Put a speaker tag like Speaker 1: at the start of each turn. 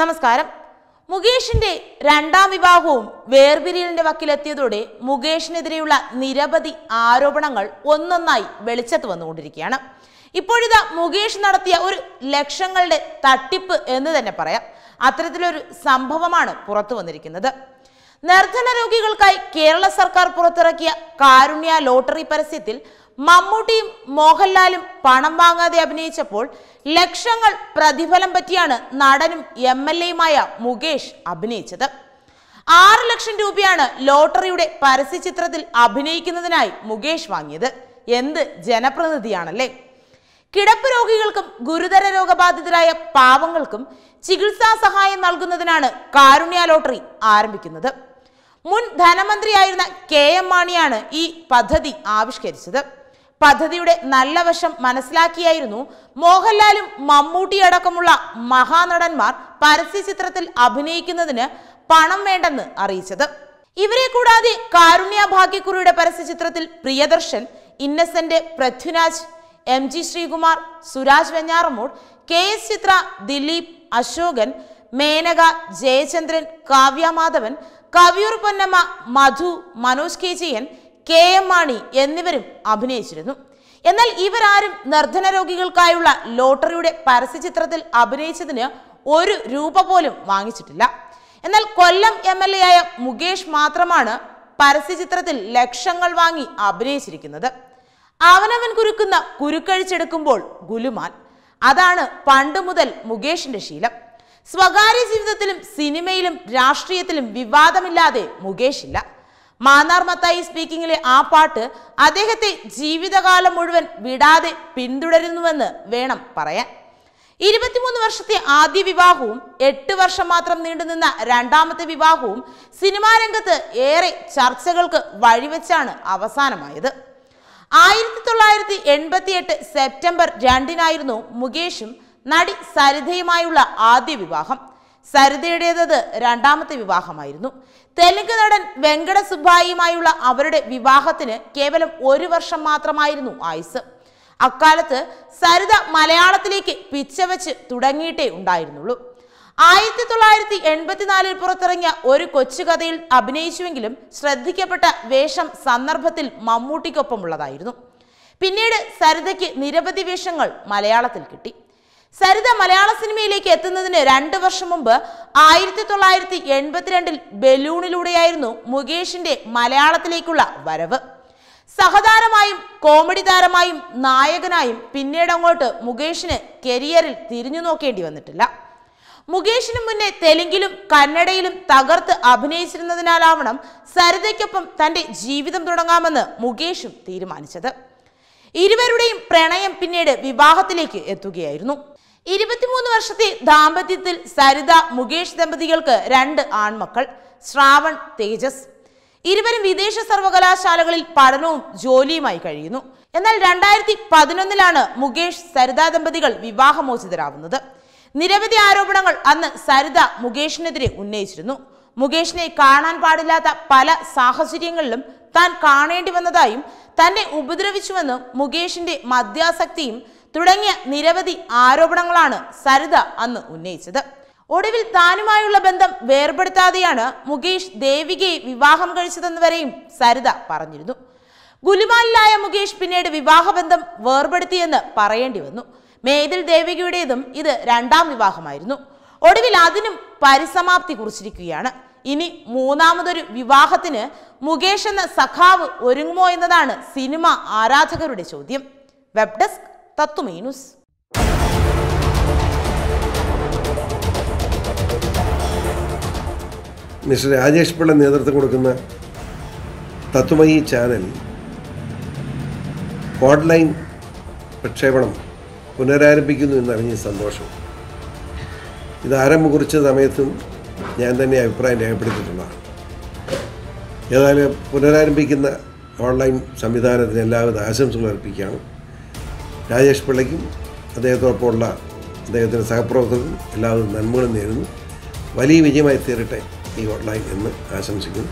Speaker 1: നമസ്കാരം. മുകേഷിന്റെ രണ്ടാം വിവാഹവും വേർപിരിയലിന്റെ വക്കിലെത്തിയതോടെ മുകേഷിനെതിരെയുള്ള നിരവധി ആരോപണങ്ങൾ ഒന്നൊന്നായി വെളിച്ചത്ത് വന്നുകൊണ്ടിരിക്കുകയാണ്. ഇപ്പോഴിതാ മുകേഷ് നടത്തിയ ഒരു ലക്ഷങ്ങളുടെ തട്ടിപ്പ് എന്ന് തന്നെ പറയാം. അത്തരത്തിലൊരു സംഭവമാണ് പുറത്തു വന്നിരിക്കുന്നത്. നിർധന രോഗികൾക്കായി കേരള സർക്കാർ പുറത്തിറക്കിയ കാരുണ്യ ലോട്ടറി പരസ്യത്തിൽ മമ്മൂട്ടിയും മോഹൻലാലും പണം വാങ്ങാതെ അഭിനയിച്ചപ്പോൾ ലക്ഷങ്ങൾ പ്രതിഫലം പറ്റിയാണ് നടനും എം എൽ എയുമായ മുകേഷ് അഭിനയിച്ചത്. ആറ് ലക്ഷം രൂപയാണ് ലോട്ടറിയുടെ പരസ്യചിത്രത്തിൽ അഭിനയിക്കുന്നതിനായി മുകേഷ് വാങ്ങിയത്. എന്ത് ജനപ്രതിനിധിയാണല്ലേ? കിടപ്പ് രോഗികൾക്കും ഗുരുതര രോഗബാധിതരായ പാവങ്ങൾക്കും ചികിത്സാ സഹായം നൽകുന്നതിനാണ് കാരുണ്യ ലോട്ടറി ആരംഭിക്കുന്നത്. മുൻ ധനമന്ത്രിയായിരുന്ന കെ എം മാണിയാണ് ഈ പദ്ധതി ആവിഷ്കരിച്ചത്. പദ്ധതിയുടെ നല്ല വശം മനസ്സിലാക്കിയായിരുന്നു മോഹൻലാലും മമ്മൂട്ടി അടക്കമുള്ള മഹാനടന്മാർ പരസ്യ ചിത്രത്തിൽ അഭിനയിക്കുന്നതിന് പണം വേണ്ടെന്ന് അറിയിച്ചത്. ഇവരെ കൂടാതെ കാരുണ്യ ഭാഗ്യക്കുറിയുടെ പരസ്യ ചിത്രത്തിൽ Priyadarshan Innocent Prithviraj M G Sreekumar Suraj Venjaramoodu K S Chithra Dileep Ashokan Menaka Jayachandran Kavya Madhavan Kaviyoor Ponnamma Madhu Manoj K Jayan K M Mani എന്നിവരും അഭിനയിച്ചിരുന്നു. എന്നാൽ ഇവരാരും നിർധന രോഗികൾക്കായുള്ള ലോട്ടറിയുടെ പരസ്യചിത്രത്തിൽ അഭിനയിച്ചതിന് ഒരു രൂപ പോലും വാങ്ങിച്ചിട്ടില്ല. എന്നാൽ കൊല്ലം എം എൽ എ ആയ മുകേഷ് മാത്രമാണ് പരസ്യചിത്രത്തിൽ ലക്ഷങ്ങൾ വാങ്ങി അഭിനയിച്ചിരിക്കുന്നത്. അവനവൻ കുരുക്കുന്ന കുരുക്കഴിച്ചെടുക്കുമ്പോൾ ഗുലുമാൻ. അതാണ് പണ്ട് മുതൽ മുകേഷിന്റെ ശീലം. സ്വകാര്യ ജീവിതത്തിലും സിനിമയിലും രാഷ്ട്രീയത്തിലും വിവാദമില്ലാതെ മുകേഷ് ഇല്ല മാന്നാർ മത്തായി സ്പീക്കിങ്ങിലെ ആ പാട്ട് അദ്ദേഹത്തെ ജീവിതകാലം മുഴുവൻ വിടാതെ പിന്തുടരുന്നുവെന്ന് വേണം പറയാൻ. ഇരുപത്തിമൂന്ന് വർഷത്തെ ആദ്യ വിവാഹവും എട്ട് വർഷം മാത്രം നീണ്ടുനിന്ന രണ്ടാമത്തെ വിവാഹവും സിനിമാ രംഗത്ത് ഏറെ ചർച്ചകൾക്ക് വഴിവെച്ചാണ് അവസാനമായത്. ആയിരത്തി തൊള്ളായിരത്തി എൺപത്തി എട്ട് സെപ്റ്റംബർ രണ്ടിനായിരുന്നു മുകേഷും നടി സരിതയുമായുള്ള ആദ്യ വിവാഹം. സരിതയുടേത് രണ്ടാമത്തെ വിവാഹമായിരുന്നു. തെലുങ്ക് നടൻ വെങ്കട സുബ്ബായിയുമായുള്ള അവരുടെ വിവാഹത്തിന് കേവലം ഒരു വർഷം മാത്രമായിരുന്നു ആയുസ്. അക്കാലത്ത് സരിത മലയാളത്തിലേക്ക് പിച്ചവെച്ച് തുടങ്ങിയിട്ടേ ഉണ്ടായിരുന്നുള്ളൂ. ആയിരത്തി തൊള്ളായിരത്തി എൺപത്തിനാലിൽ പുറത്തിറങ്ങിയ ഒരു കൊച്ചുകഥയിൽ അഭിനയിച്ചുവെങ്കിലും ശ്രദ്ധിക്കപ്പെട്ട വേഷം സന്ദർഭത്തിൽ മമ്മൂട്ടിക്കൊപ്പമുള്ളതായിരുന്നു. പിന്നീട് സരിതയ്ക്ക് നിരവധി വേഷങ്ങൾ മലയാളത്തിൽ കിട്ടി. സരിത മലയാള സിനിമയിലേക്ക് എത്തുന്നതിന് രണ്ട് വർഷം മുമ്പ് ആയിരത്തി തൊള്ളായിരത്തി എൺപത്തിരണ്ടിൽ ബലൂണിലൂടെയായിരുന്നു മുകേഷിന്റെ മലയാളത്തിലേക്കുള്ള വരവ്. സഹതാരമായും കോമഡി താരമായും നായകനായും പിന്നീട് അങ്ങോട്ട് മുകേഷിന് കരിയറിൽ തിരിഞ്ഞു നോക്കേണ്ടി വന്നിട്ടില്ല. മുകേഷിന് മുന്നേ തെലുങ്കിലും കന്നഡയിലും തകർത്ത് അഭിനയിച്ചിരുന്നതിനാലാവണം സരിതയ്ക്കൊപ്പം തന്റെ ജീവിതം തുടങ്ങാമെന്ന് മുകേഷും തീരുമാനിച്ചത്. ഇരുവരുടെയും പ്രണയം പിന്നീട് വിവാഹത്തിലേക്ക് എത്തുകയായിരുന്നു. ഇരുപത്തിമൂന്ന് വർഷത്തെ ദാമ്പത്യത്തിൽ സരിത മുകേഷ് ദമ്പതികൾക്ക് രണ്ട് ആൺമക്കൾ ശ്രാവൺ തേജസ്. ഇരുവരും വിദേശ സർവകലാശാലകളിൽ പഠനവും ജോലിയുമായി കഴിയുന്നു. എന്നാൽ രണ്ടായിരത്തി പതിനൊന്നിലാണ് മുകേഷ് സരിത ദമ്പതികൾ വിവാഹമോചിതരാവുന്നത്. നിരവധി ആരോപണങ്ങൾ അന്ന് സരിത മുകേഷിനെതിരെ ഉന്നയിച്ചിരുന്നു. മുകേഷിനെ കാണാൻ പാടില്ലാത്ത പല സാഹചര്യങ്ങളിലും താൻ കാണേണ്ടി വന്നതായും തന്നെ ഉപദ്രവിച്ചുവെന്നും മുകേഷിന്റെ മദ്യാസക്തിയും തുടങ്ങിയ നിരവധി ആരോപണങ്ങളാണ് സരിത അന്ന് ഉന്നയിച്ചത്. ഒടുവിൽ താനുമായുള്ള ബന്ധം വേർപെടുത്താതെയാണ് മുകേഷ് ദേവികയെ വിവാഹം കഴിച്ചതെന്ന് വരെയും സരിത പറഞ്ഞിരുന്നു. ഗുലുമാലിലായ മുകേഷ് പിന്നീട് വിവാഹബന്ധം വേർപെടുത്തിയെന്ന് പറയേണ്ടി വന്നു. മേതിൽ ദേവികയുടേതും ഇത് രണ്ടാം വിവാഹമായിരുന്നു. ഒടുവിൽ അതിനും പരിസമാപ്തി കുറിച്ചിരിക്കുകയാണ്. ഇനി മൂന്നാമതൊരു വിവാഹത്തിന് മുകേഷ് എന്ന സഖാവ് ഒരുങ്ങുമോ എന്നതാണ് സിനിമ ആരാധകരുടെ ചോദ്യം. വെബ് ഡെസ്ക് തത്തുമീ ന്യൂസ്
Speaker 2: മിസ്റ്റർ രാജേഷ് പിള്ള നേതൃത്വം കൊടുക്കുന്ന തത്വമയി ചാനൽ ഓൺലൈൻ പ്രക്ഷേപണം പുനരാരംഭിക്കുന്നു എന്നറിഞ്ഞ സന്തോഷം. ഇത് ആരംഭം കുറിച്ച സമയത്തും ഞാൻ തന്നെ അഭിപ്രായം രേഖപ്പെടുത്തിയിട്ടുള്ളതാണ് ഏതായാലും പുനരാരംഭിക്കുന്ന ഓൺലൈൻ സംവിധാനത്തിന് എല്ലാവിധ ആശംസകൾ അർപ്പിക്കുകയാണ്. രാജേഷ് പിള്ളയ്ക്കും അദ്ദേഹത്തോടൊപ്പമുള്ള അദ്ദേഹത്തിന്റെ സഹപ്രവർത്തകർക്കും എല്ലാവരും നന്മകളും നേരുന്നു. വലിയ വിജയമായി തീരട്ടെ ഈ ഹോട്ട്ലൈൻ എന്ന് ആശംസിക്കുന്നു.